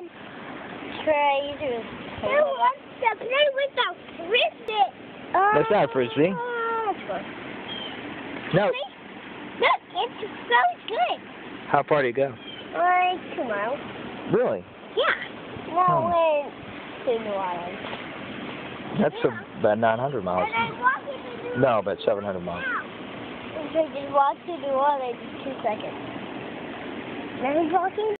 and treasures. Who wants to play with a frisbee? That's not frisbee. Oh. No. Look, it's so good. How far do you go? Like two miles. Really? Yeah. No, Hmm. went to New Orleans. That's about 900 miles. And No, about 700 miles. Because just walk to New Orleans in two seconds. Now he's walking